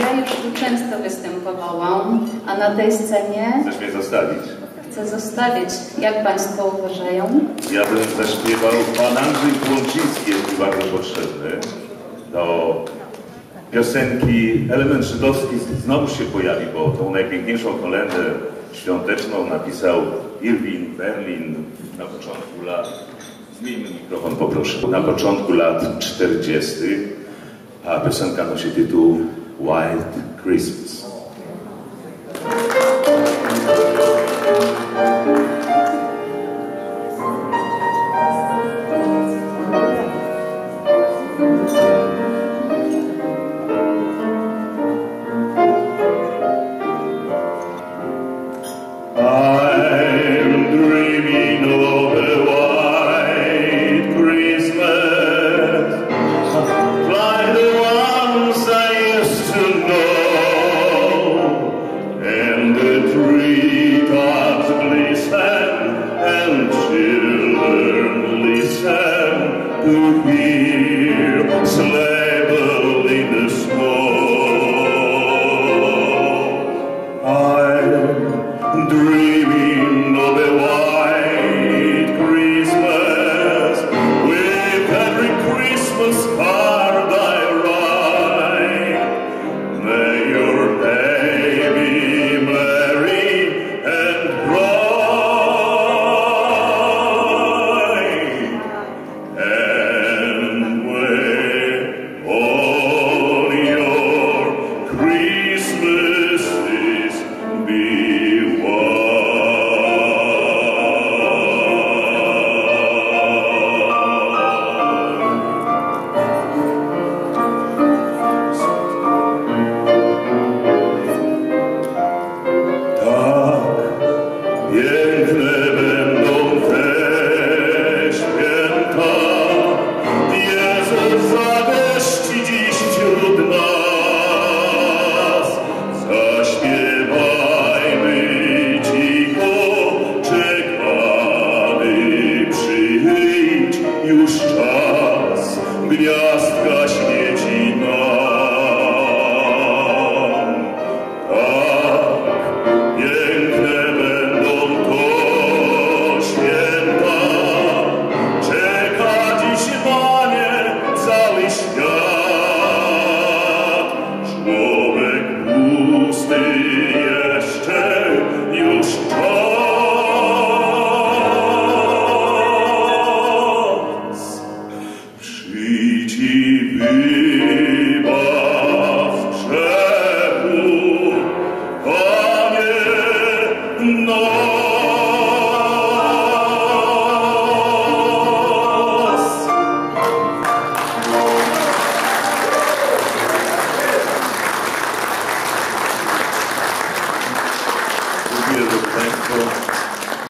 Ja już tu często występowałam, a na tej scenie Chcesz mnie zostawić? chcę zostawić. Jak Państwo uważają? Ja bym zaśpiewał Pan Andrzej Błączyński jest mi bardzo potrzebny do piosenki Element Żydowski znowu się pojawi, bo tą najpiękniejszą kolendę świąteczną napisał Irving Berlin na początku lat Zmieńmy mikrofon poproszę. Na początku lat 40. a piosenka nosi tytuł White Christmas. listen, and children, listen to me. Bethlehem. No